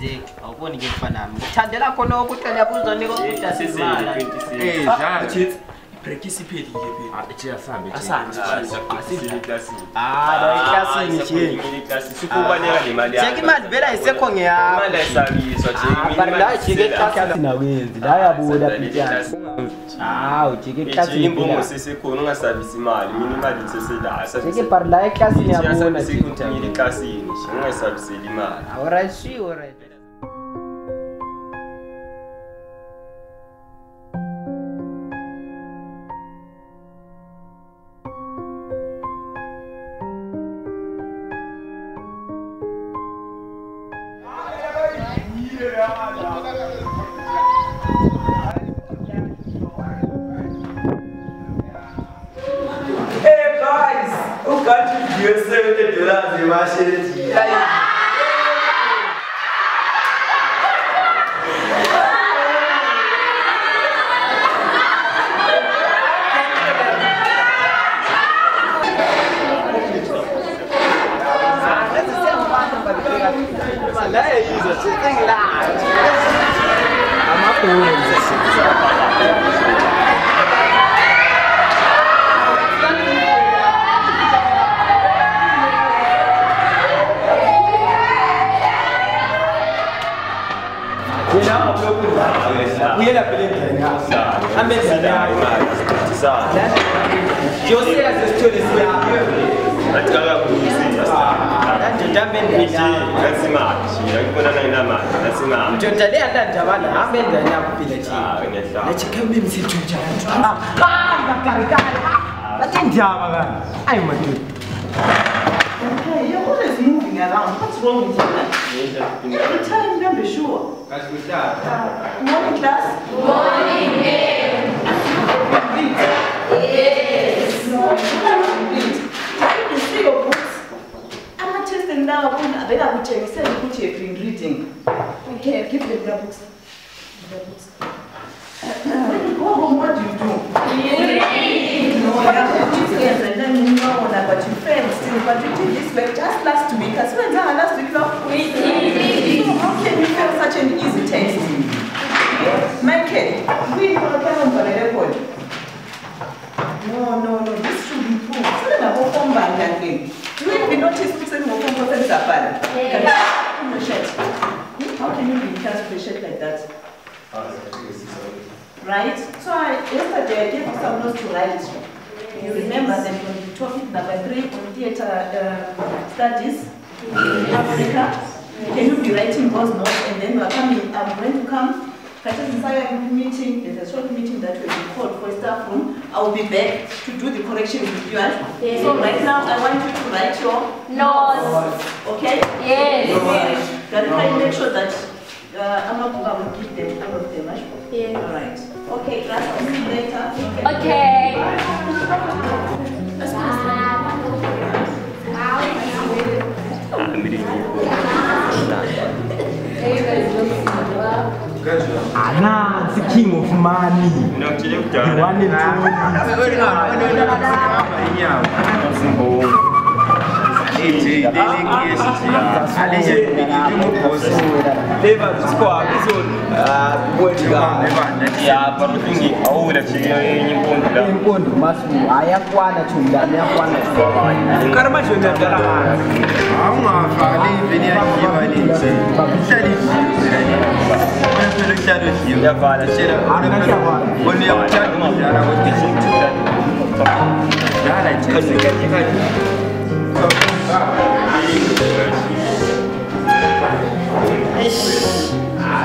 exactly awuboni ke mfana nami ngithandela khona okuqela kuzonika ukuthi asizimala eh jathi brekisi phedi ke phedi ah ethi asambe ethi asambe asizimala asizimala ah lo ikhasi ni nje ikhasi sikubaleka nemali yakho cheke imali vela isekho ngeyakho imali ayisabiswa cheke ah, imali bari la cheke ikhasi sina kwenzi la ah, yabona pitiyani hawu jike ekilasini eh, imbongo sesekhona ungasabisi imali mina imali ngiseselayojike bari la eklasini yabonaikhasini ungayisabiseli imali awurashiyo right 有时候就流到嘴巴心里。Genau, auf Local Kuyela pelengena. Amezina. Sana. Josia sesithole siyaphi. Acala kuyisinda sana. Ndandoda bendela. Nasimathi. Yakubona nina manje. Nasimathi. Ndoda le andandabana amenza nyakuphila nje. Nachikambe msithu njalo. Hamba ah, ah, karikari. Ah, bathi ndiyaba kana. Ayi madoda. looking oh, at What's wrong with you, man? You're telling them be sure. Uh, morning class? Morning, ma'am. Yes. No, I can see your books. Amatest and now avela kutshengisela ukuthi you've been reading. Okay, give them the books. The books. When you go home, what do you do? Yeah. graduating this week just last week. As soon as I last week, how can you have such an easy test? Michael, we have a record. No, no, no, this should be improve. Sina na kukomba again. You have been noticed to say ngokomba come, abana. How can you be class pressured like that? Oh, right? So I, yesterday I gave some notes to write. You remember that on topic about three on theater uh, studies in Africa. Can you be writing those notes and then we're coming, I'm going to come. Katesi Saga meeting, there's a short meeting that will be called for staff room. I'll be back to do the correction with you. Yes. So right now I want you to write your notes. Okay? Yes. yes. Can I make sure that uh, I'm not going to give them all of them? Yes. All right. Okay, the king of money. The one and ya baru tinggi au da shi nyimpun o nyimpun masu aya kwana tun da ne kwana kar ma shi da dara amma fali bini ya ki bani ce shari kan su lukta da shi ya fara shi da wani ya wuce da ma da wani da shi da da da da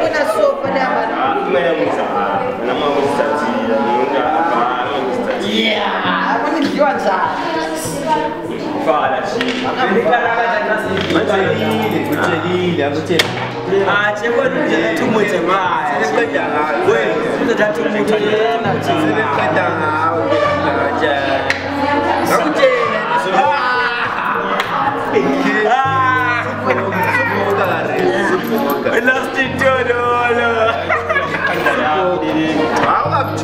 kuna sopa dama. Na mama sitati ya nyonga hapa. Yeah, kuna ndiwa cha. Fala chi. Ndika na kaja kasi. Mtajili, mtajili, mtajili. Ah, chepo ni jana tumwe tema. Sikwenda. Wewe, sikwenda tumwe tena. Sikwenda. Okay.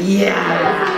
Yeah.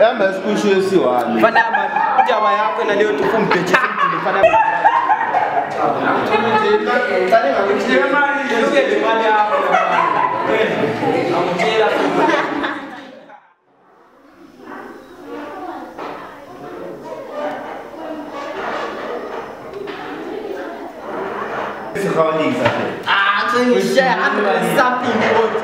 yamesikushuye siwani fanama ujaba yakho naleyo tufu mbhejisa mdini fanama Ah, tu es une chère, tu es un sapin,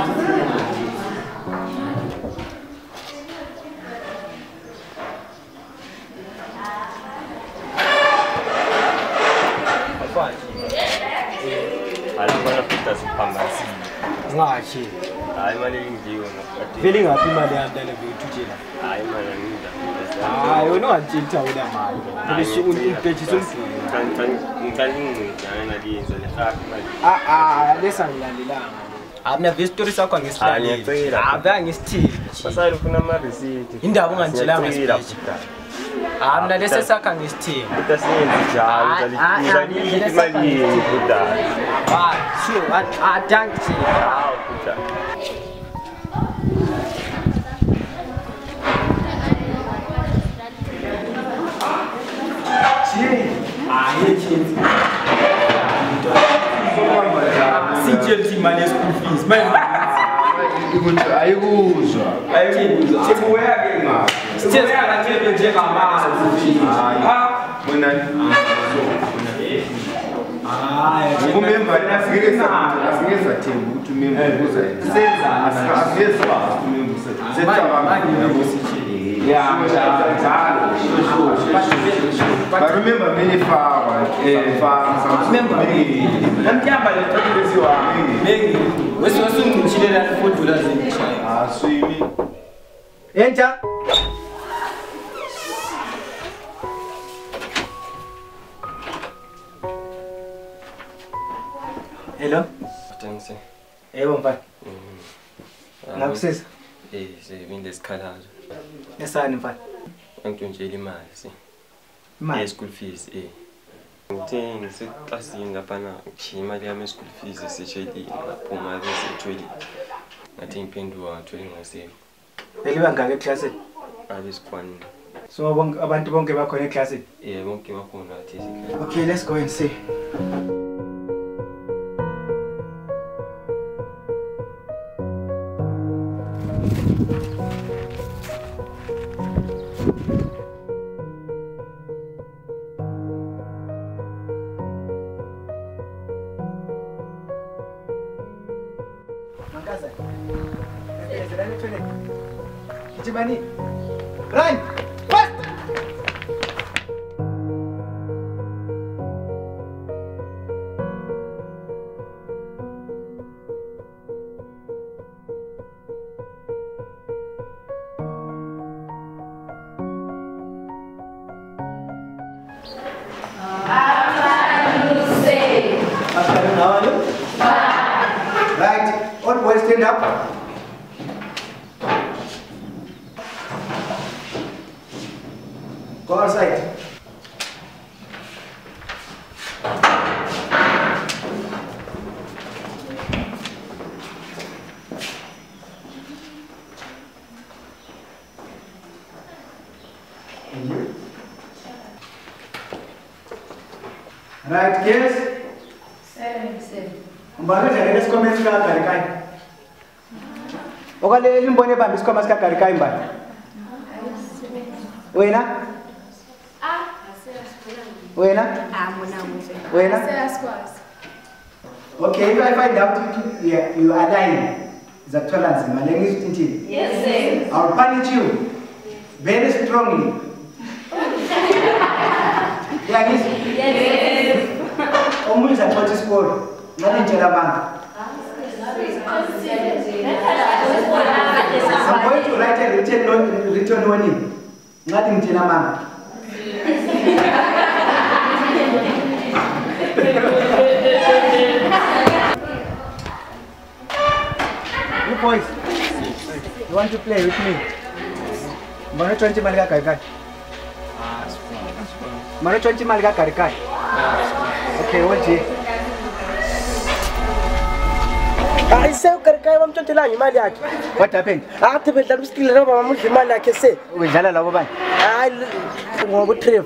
vele ngaphi imali yami dale beyithuthela hayi wena ungatshintha una mali ubhejise lesangilalelanga mina ve isitori sakho angisilaeangisithiindaba ungantshelanga hayi mna lesi sakho angisithingaadankthi ayikuzwaumembaasingezathembi ukuthi umembuuzaenzaasingezwa umembuzaaaosithe Yeah, but remember many farmers, Remember many. Namjamba le tatu besi wa mengi. food Ah, sweetie. Enter. Eh, Hello. Atengise. Yebo je Eh, mm. eh un Esani mfana? Angitshela imali si. Imali school fees eh. Ngithe ngiseclassini lapha na ngishiya imali yami school fees sishelile ngaphuma bese ithweli. Ngathi ngiphenduka ngathweli ngasekho. Beliba ngaka eclassini? Abe sikwani. So abantu bonke bakhona eclassini? Yeah, bonke bakhona athi. Okay, let's go and see. Makasih. t e r a k a i h Terima k a s i Go outside. Right, yes? Seven, seven. Mbani, jane, let's come in to the car, Okay, let's go in the car, Wait, Wena? Ah, Wena. Wena? Okay, if I find out you, yeah, you are lying, Zakthola Nzima, lengizo uthintile? Yes, sir. I'll punish you very strongly. Yangizo? Yes. Omunye uzaxotha isikolo, ngale ntshela abantu. I'm going to write a written, warning. Ngathi ngitshela boys. You want to play with me? Mano cuci malga karkai? Mano cuci malga karkai? Okay, waje. I say okay, karkai wa mtu you, imali yake. What happened? the Ati bila msikiliza mama mtu imali yake se. Wewe jana la baba. I ngobu trip.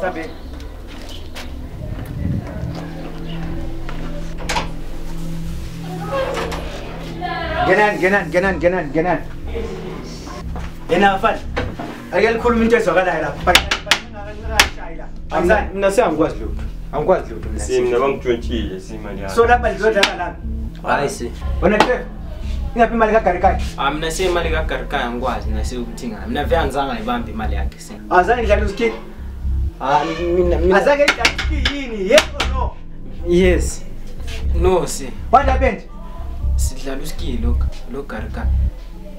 Sabe? Genel, genel, genel, genel, genel. Genel afal. Ayel kul min tezo gala ila. Bay. Amzan, nasi amgwaz lyo. Amgwaz lyo. Si, mna bang chuan chi, si mani. So, dapal, dwa dwa dwa dwa. Ay, si. Bona tre. Ina pi malika karikai. Ah, mna si e malika karikai amgwaz, nasi ubtinga. Mna vya anzanga ibambi malika kisi. Amzan, ila luski. Ah, Yes no? Yes. No, see. What happened? Sidlala uski lo lo karika.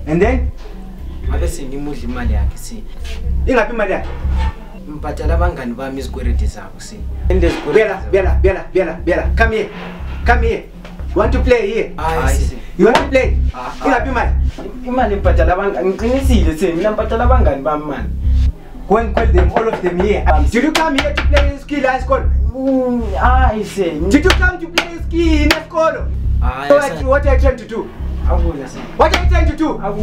And then? Ngabe singimudla imali yakhe si. Ingaphi imali yakhe? Mbhatala abangani bami izikweleti zabo si. Bela, bela, bela, bela, bela. Come here. Come here. You want to play here? Ah, I You want to play? Ingaphi imali? Imali mbhatala abangani ngiqinisile sini mina mbhatala abangani bami mani. Go and call them, all of them here. Um, did you come here to play skill in school? Mm, I see. Did you come to play ski in school? Ah, so yes, what, what are you trying to do? I What are you trying to do? I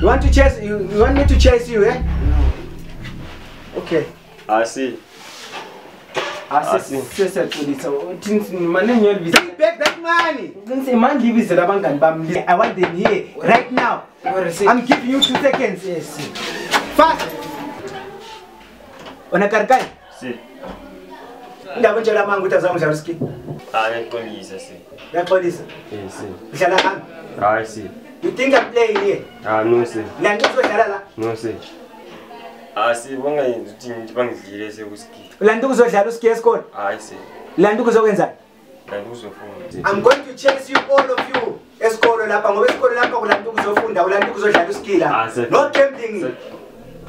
You want to chase you, you want me to chase you, eh? No. Okay. I see. Bring back that money. I want them here right now. I'm giving you two seconds. Yes. wena kari kae ndaba njela manga ukuthi azange njalo skin ayaxolisa si yaxolisa udlala kami hayi si you think i'm playing here ah no si la nto uzodlala la no si ah si bonga yenza ukuthi ngibangidlile se ku skin la nto uzodlala u skin esikole hayi si la nto uzokwenza la nto uzofunda i'm going to chase you all of you esikole lapha ngoba esikole lapha kulantu kuzofunda kulantu kuzodlala u skin la ah, no gambling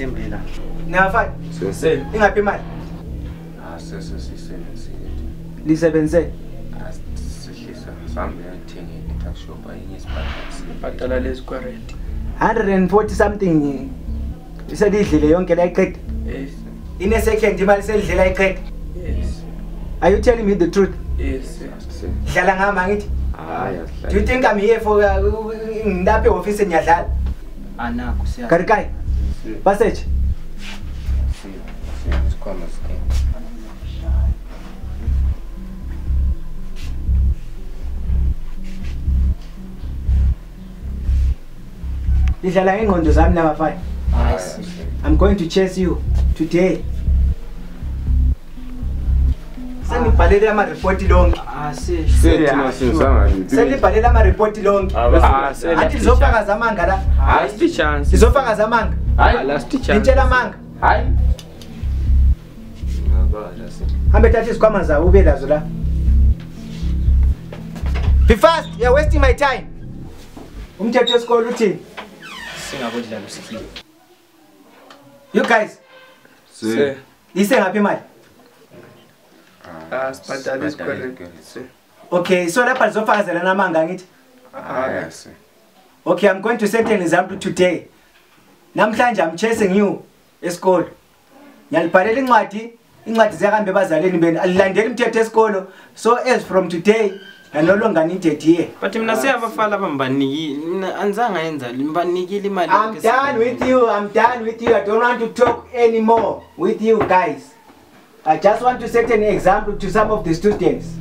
insimbi la nafani ingaphi imali lisebenze bhatala lezikwaret 140 something eh, selidlile yonke la iqeda ine-second imali selidlela iqeda are you telling me the truth dlala ngam angithi ah, do you think am here for uh, ngilapha ehofisi niyadlala garikaye Passage. This is Didn't ingqondo zami labafayo. I'm going to chase you today. sengibhalele amaripoti lonkesengibhalele ah, amaripoti lonkeathi ah, ah, ndizofakaza amanga landizofakaza amanga intshela amanga hambe thathi izikhwama zawo ube lazo la be fast youare wasting my time umthetho wesikole uthini you guys yise ngaphi imali Ah, ah, okay so lapha lizofakazela namanga angithi ah, okay i'm going to set an example today namhlanje i'm chasing you esikolo ngiyalibhalela incwadi incwadi ziyakambe ebazaleni beni alilandeli umthetho esikolo so as from today nanolongani i-dead year but mna siyabafala abambaniyeanzangayenzambanikile imali i'm done with you i'm done with you i don't want to talk any more with you guys I just want to set an example to some of the students.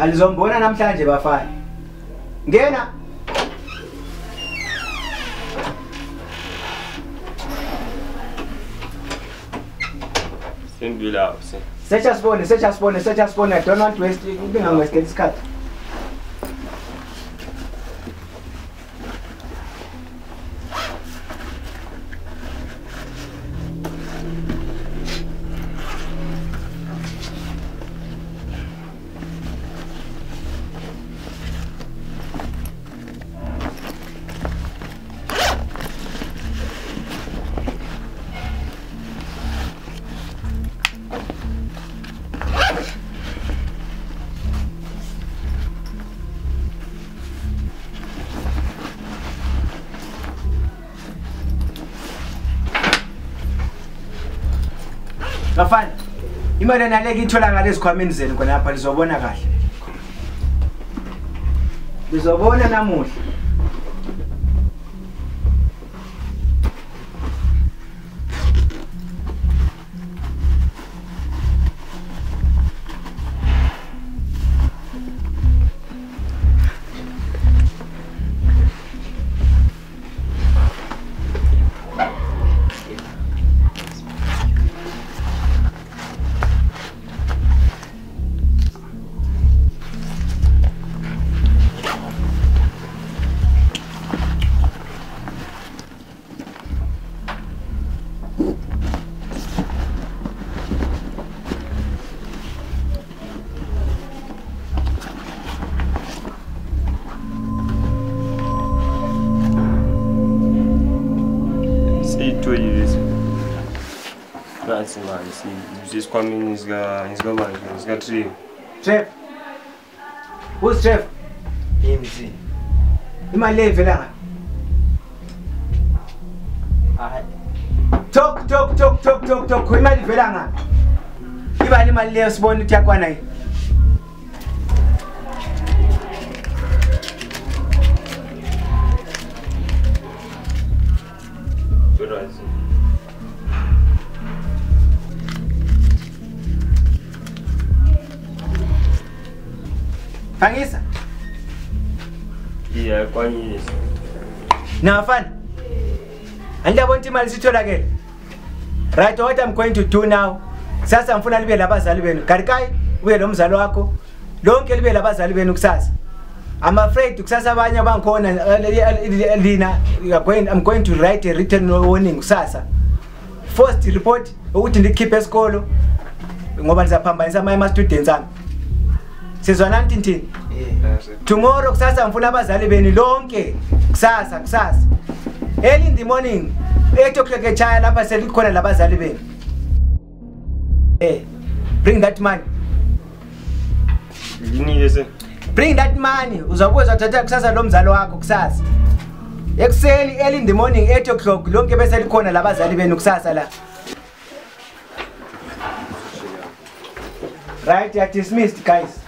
alizombona namhlanje bafana ngena sendilapho secha sibone secha sibone secha sibone i don't want to waste ngingangwesteli isikhathi bafana imali naleke itholakala ezikhwameni zenu khonapha lizobona kahle lizobona namuhla asi bzizi kwami nizikabanje nizikatrio chef whos chef imz imali le yivelanga tok tok tok tok tok tok imali ivelanga ibani imali leyo sibona ukuthi yakwanayo kwanyinisa nafana and I want malisithola ke right what I'm going to do now sasa ngifuna libe labazali benu garikayi uye lo mzali wakho lonke libe labazali benu kusasa I'm afraid kusasa abanye abangikhona eh, eh, eh, lina I'm going to write a written warning kusasa first report ukuthi ndikhiphe esikolo ngoba ndizaphambanisa ama students ami sizwana ntintini tomorrow kusasa ngifuna abazali beni lonke kusasa kusasa early in the morning 8 o'clock echaya lapha selikhona labazali benu eh bring that money bring that money uzakuweza uthatha kusasa lo mzali wakho kusasa ekuseni early in the morning 8 o'clock lonke beselikhona labazali benu kusasa la right you are dismissed guys